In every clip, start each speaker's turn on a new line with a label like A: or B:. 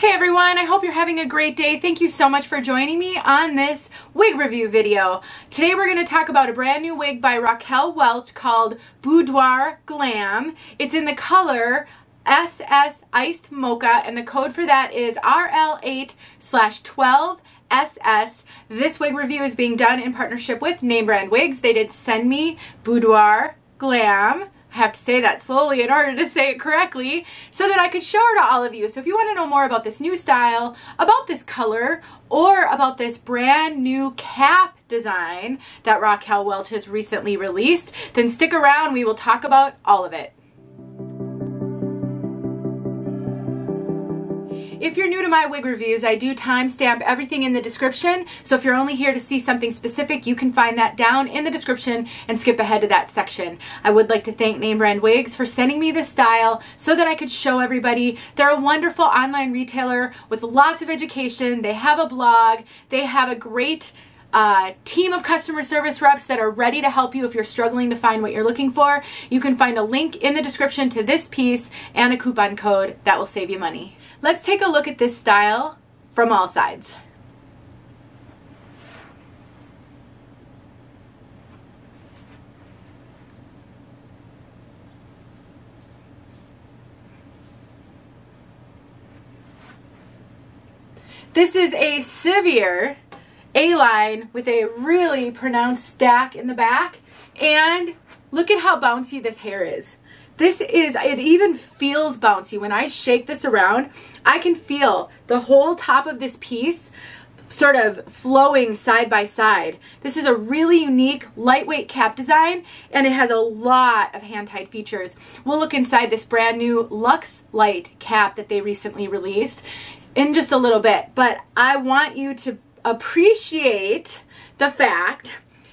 A: Hey everyone, I hope you're having a great day. Thank you so much for joining me on this wig review video. Today we're going to talk about a brand new wig by Raquel Welch called Boudoir Glam. It's in the color SS Iced Mocha and the code for that is RL8 slash 12 SS. This wig review is being done in partnership with Name Brand Wigs. They did send me Boudoir Glam. I have to say that slowly in order to say it correctly so that I could show her to all of you. So if you want to know more about this new style, about this color, or about this brand new cap design that Raquel Welch has recently released, then stick around. We will talk about all of it. If you're new to my wig reviews, I do timestamp everything in the description. So if you're only here to see something specific, you can find that down in the description and skip ahead to that section. I would like to thank Name Brand Wigs for sending me this style so that I could show everybody. They're a wonderful online retailer with lots of education. They have a blog. They have a great uh, team of customer service reps that are ready to help you if you're struggling to find what you're looking for. You can find a link in the description to this piece and a coupon code that will save you money. Let's take a look at this style from all sides. This is a severe A-line with a really pronounced stack in the back. And look at how bouncy this hair is. This is, it even feels bouncy. When I shake this around, I can feel the whole top of this piece sort of flowing side by side. This is a really unique lightweight cap design and it has a lot of hand-tied features. We'll look inside this brand new Lux Lite cap that they recently released in just a little bit. But I want you to appreciate the fact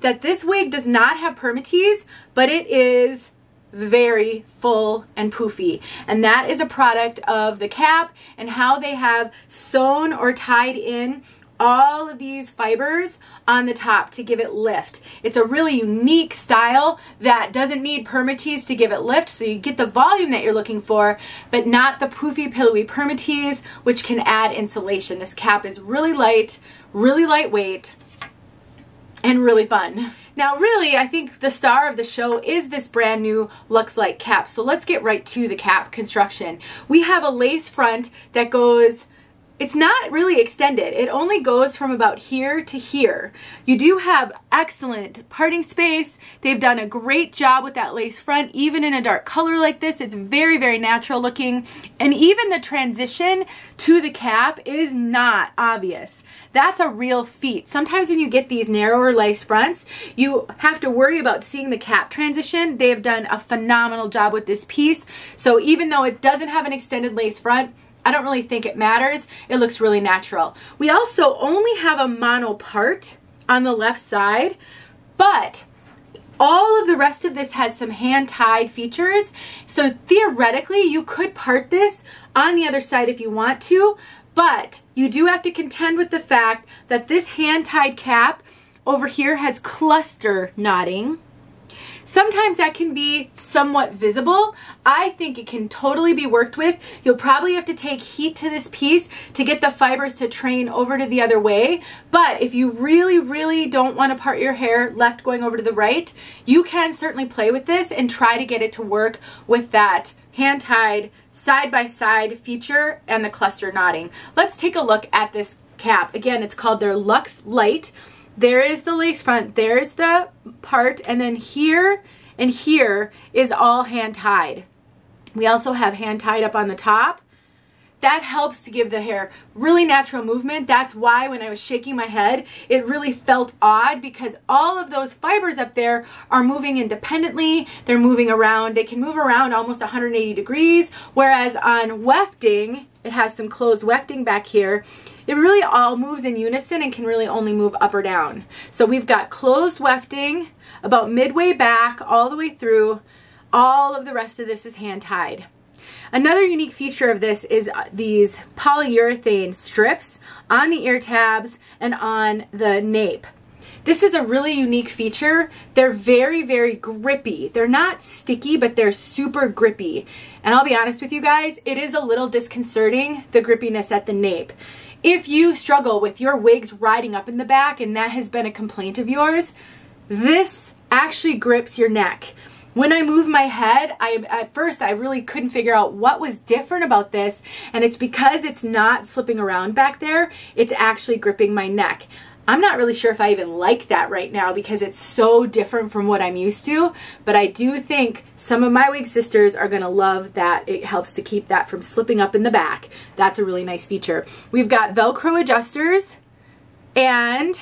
A: that this wig does not have permatease, but it is very full and poofy. And that is a product of the cap and how they have sewn or tied in all of these fibers on the top to give it lift. It's a really unique style that doesn't need permatease to give it lift, so you get the volume that you're looking for, but not the poofy, pillowy permatease, which can add insulation. This cap is really light, really lightweight, and really fun. Now really, I think the star of the show is this brand new Lux Lite cap. So let's get right to the cap construction. We have a lace front that goes it's not really extended. It only goes from about here to here. You do have excellent parting space. They've done a great job with that lace front, even in a dark color like this. It's very, very natural looking. And even the transition to the cap is not obvious. That's a real feat. Sometimes when you get these narrower lace fronts, you have to worry about seeing the cap transition. They have done a phenomenal job with this piece. So even though it doesn't have an extended lace front, I don't really think it matters. It looks really natural. We also only have a mono part on the left side, but all of the rest of this has some hand-tied features. So theoretically, you could part this on the other side if you want to, but you do have to contend with the fact that this hand-tied cap over here has cluster knotting. Sometimes that can be somewhat visible. I think it can totally be worked with. You'll probably have to take heat to this piece to get the fibers to train over to the other way. But if you really, really don't want to part your hair left going over to the right, you can certainly play with this and try to get it to work with that hand-tied side-by-side feature and the cluster knotting. Let's take a look at this cap. Again, it's called their Lux Lite. There is the lace front, there's the part, and then here and here is all hand tied. We also have hand tied up on the top. That helps to give the hair really natural movement. That's why when I was shaking my head, it really felt odd because all of those fibers up there are moving independently. They're moving around. They can move around almost 180 degrees, whereas on wefting, it has some closed wefting back here. It really all moves in unison and can really only move up or down. So we've got closed wefting about midway back all the way through. All of the rest of this is hand tied. Another unique feature of this is uh, these polyurethane strips on the ear tabs and on the nape. This is a really unique feature. They're very, very grippy. They're not sticky, but they're super grippy. And I'll be honest with you guys, it is a little disconcerting, the grippiness at the nape. If you struggle with your wigs riding up in the back and that has been a complaint of yours, this actually grips your neck. When I move my head, I at first I really couldn't figure out what was different about this, and it's because it's not slipping around back there, it's actually gripping my neck. I'm not really sure if I even like that right now because it's so different from what I'm used to, but I do think some of my wig sisters are gonna love that. It helps to keep that from slipping up in the back. That's a really nice feature. We've got Velcro adjusters and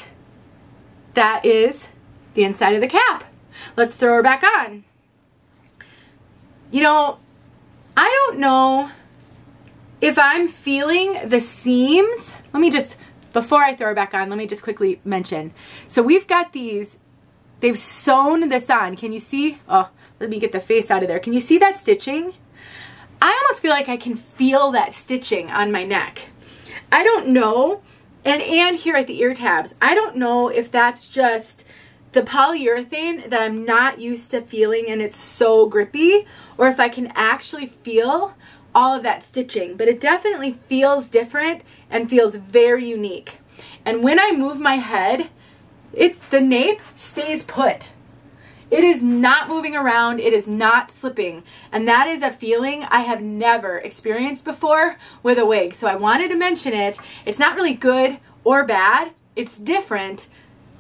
A: that is the inside of the cap. Let's throw her back on. You know, I don't know if I'm feeling the seams. Let me just, before I throw her back on, let me just quickly mention. So we've got these, they've sewn this on. Can you see? Oh, let me get the face out of there. Can you see that stitching? I almost feel like I can feel that stitching on my neck. I don't know. And, and here at the ear tabs, I don't know if that's just the polyurethane that I'm not used to feeling and it's so grippy or if I can actually feel all of that stitching. But it definitely feels different and feels very unique. And when I move my head, it's the nape stays put. It is not moving around. It is not slipping. And that is a feeling I have never experienced before with a wig. So I wanted to mention it. It's not really good or bad. It's different,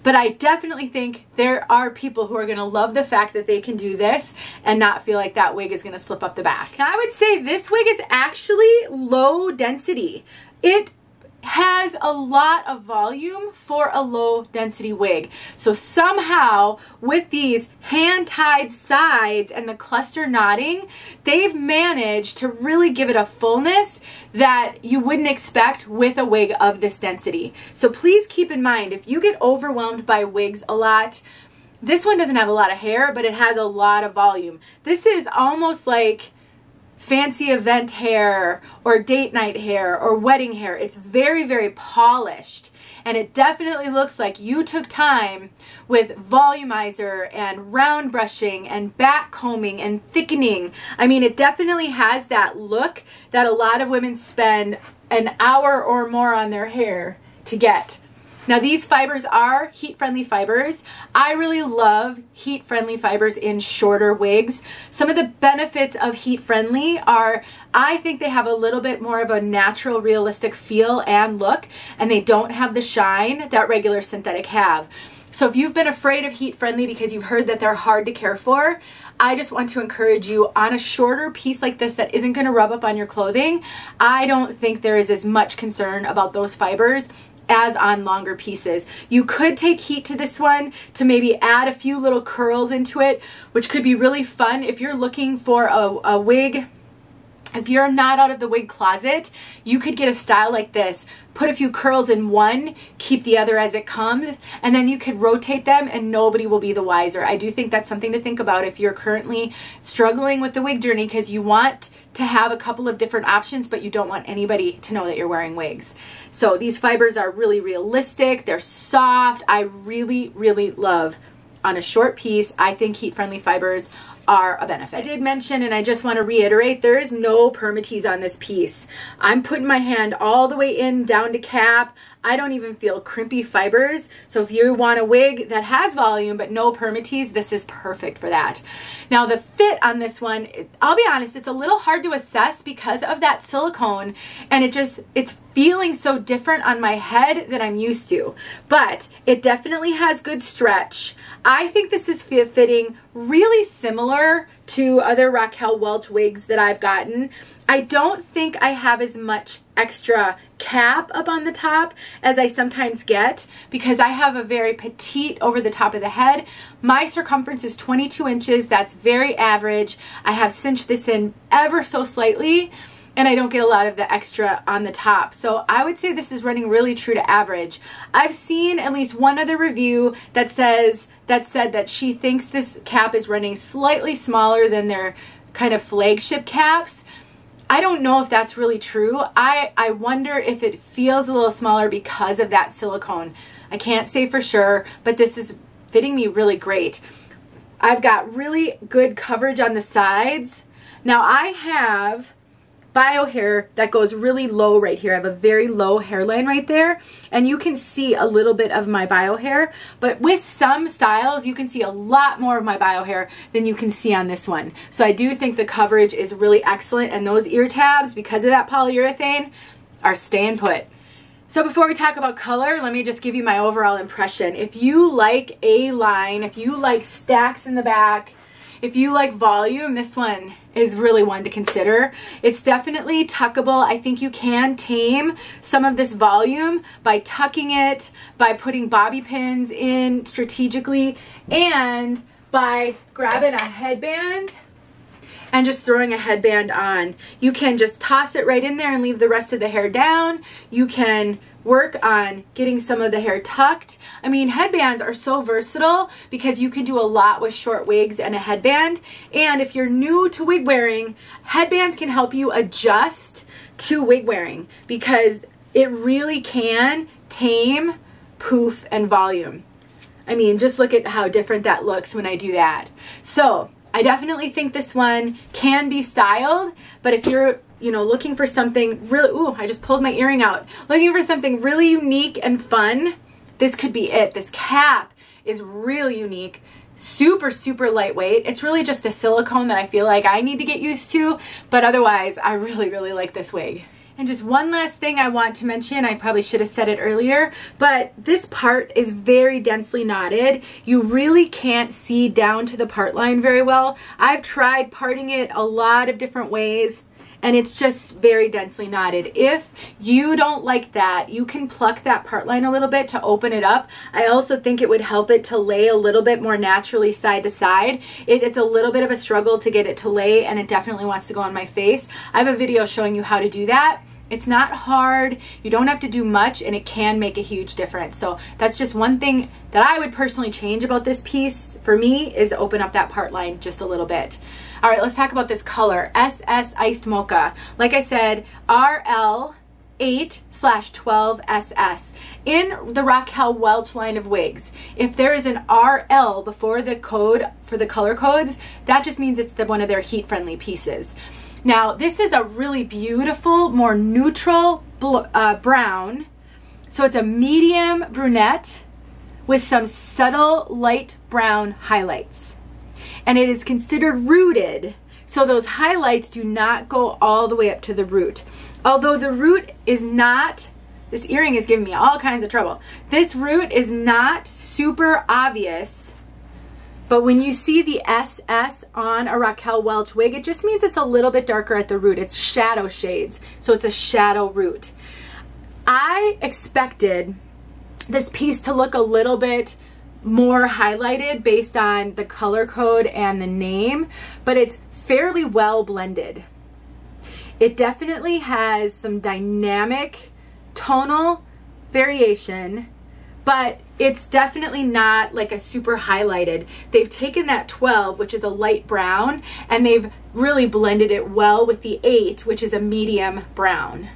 A: but I definitely think there are people who are to love the fact that they can do this and not feel like that wig is to slip up the back. Now I would say this wig is actually low density. It has a lot of volume for a low density wig. So somehow with these hand tied sides and the cluster knotting, they've managed to really give it a fullness that you wouldn't expect with a wig of this density. So please keep in mind, if you get overwhelmed by wigs a lot, this one doesn't have a lot of hair, but it has a lot of volume. This is almost like fancy event hair or date night hair or wedding hair. It's very, very polished. And it definitely looks like you took time with volumizer and round brushing and back combing and thickening. I mean, it definitely has that look that a lot of women spend an hour or more on their hair to get. Now these fibers are heat-friendly fibers. I really love heat-friendly fibers in shorter wigs. Some of the benefits of heat-friendly are I think they have a little bit more of a natural, realistic feel and look, and they don't have the shine that regular synthetic have. So if you've been afraid of heat friendly because you've heard that they're hard to care for, I just want to encourage you on a shorter piece like this that isn't going to rub up on your clothing. I don't think there is as much concern about those fibers as on longer pieces. You could take heat to this one to maybe add a few little curls into it, which could be really fun if you're looking for a, a wig if you're not out of the wig closet, you could get a style like this. Put a few curls in one, keep the other as it comes, and then you could rotate them and nobody will be the wiser. I do think that's something to think about if you're currently struggling with the wig journey because you want to have a couple of different options, but you don't want anybody to know that you're wearing wigs. So these fibers are really realistic. They're soft. I really, really love on a short piece. I think heat-friendly fibers are a benefit. I did mention, and I just want to reiterate, there is no permatease on this piece. I'm putting my hand all the way in down to cap. I don't even feel crimpy fibers. So if you want a wig that has volume but no permatease, this is perfect for that. Now the fit on this one, I'll be honest, it's a little hard to assess because of that silicone and it just, it's feeling so different on my head than I'm used to. But it definitely has good stretch. I think this is fitting really similar to other Raquel Welch wigs that I've gotten. I don't think I have as much extra cap up on the top as I sometimes get because I have a very petite over the top of the head. My circumference is 22 inches. That's very average. I have cinched this in ever so slightly and I don't get a lot of the extra on the top. So I would say this is running really true to average. I've seen at least one other review that says that said that she thinks this cap is running slightly smaller than their kind of flagship caps. I don't know if that's really true. I, I wonder if it feels a little smaller because of that silicone. I can't say for sure, but this is fitting me really great. I've got really good coverage on the sides. Now I have bio hair that goes really low right here. I have a very low hairline right there and you can see a little bit of my bio hair but with some styles you can see a lot more of my bio hair than you can see on this one. So I do think the coverage is really excellent and those ear tabs because of that polyurethane are staying put. So before we talk about color, let me just give you my overall impression. If you like a line, if you like stacks in the back, if you like volume, this one is really one to consider. It's definitely tuckable. I think you can tame some of this volume by tucking it, by putting bobby pins in strategically, and by grabbing a headband and just throwing a headband on. You can just toss it right in there and leave the rest of the hair down. You can work on getting some of the hair tucked. I mean, headbands are so versatile because you can do a lot with short wigs and a headband. And if you're new to wig wearing, headbands can help you adjust to wig wearing because it really can tame poof and volume. I mean, just look at how different that looks when I do that. So I definitely think this one can be styled, but if you're you know, looking for something really, ooh, I just pulled my earring out. Looking for something really unique and fun, this could be it. This cap is really unique, super, super lightweight. It's really just the silicone that I feel like I need to get used to, but otherwise, I really, really like this wig. And just one last thing I want to mention, I probably should have said it earlier, but this part is very densely knotted. You really can't see down to the part line very well. I've tried parting it a lot of different ways and it's just very densely knotted. If you don't like that, you can pluck that part line a little bit to open it up. I also think it would help it to lay a little bit more naturally side to side. It, it's a little bit of a struggle to get it to lay and it definitely wants to go on my face. I have a video showing you how to do that. It's not hard, you don't have to do much, and it can make a huge difference. So that's just one thing that I would personally change about this piece for me is open up that part line just a little bit. All right, let's talk about this color, SS Iced Mocha. Like I said, RL 8 slash 12 SS. In the Raquel Welch line of wigs, if there is an RL before the code for the color codes, that just means it's the, one of their heat friendly pieces. Now, this is a really beautiful, more neutral uh, brown. So it's a medium brunette with some subtle light brown highlights. And it is considered rooted, so those highlights do not go all the way up to the root. Although the root is not, this earring is giving me all kinds of trouble. This root is not super obvious but when you see the SS on a Raquel Welch wig, it just means it's a little bit darker at the root. It's shadow shades, so it's a shadow root. I expected this piece to look a little bit more highlighted based on the color code and the name, but it's fairly well blended. It definitely has some dynamic tonal variation but it's definitely not like a super highlighted. They've taken that 12, which is a light brown, and they've really blended it well with the 8, which is a medium brown.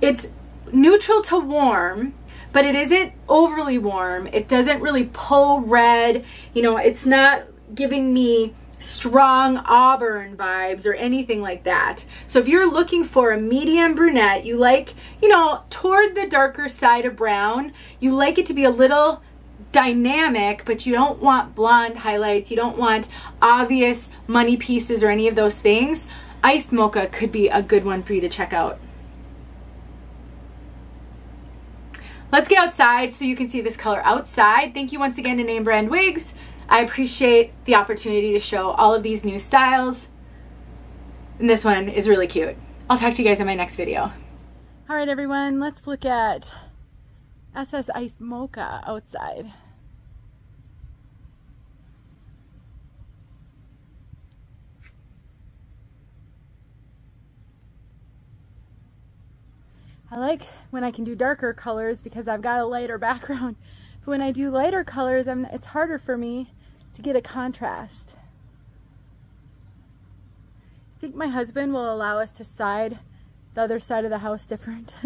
A: It's neutral to warm, but it isn't overly warm. It doesn't really pull red. You know, it's not giving me strong auburn vibes or anything like that. So if you're looking for a medium brunette, you like, you know, toward the darker side of brown, you like it to be a little dynamic, but you don't want blonde highlights, you don't want obvious money pieces or any of those things, Iced Mocha could be a good one for you to check out. Let's get outside so you can see this color outside. Thank you once again to Name Brand Wigs. I appreciate the opportunity to show all of these new styles. And this one is really cute. I'll talk to you guys in my next video. All right, everyone, let's look at SS Ice Mocha outside. I like when I can do darker colors because I've got a lighter background. But when I do lighter colors, I'm, it's harder for me to get a contrast. I think my husband will allow us to side the other side of the house different.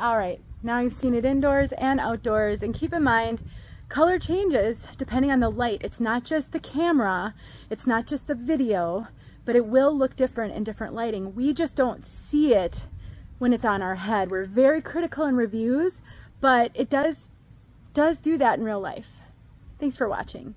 A: All right, now you've seen it indoors and outdoors and keep in mind color changes depending on the light. It's not just the camera, it's not just the video, but it will look different in different lighting. We just don't see it when it's on our head. We're very critical in reviews, but it does, does do that in real life. Thanks for watching.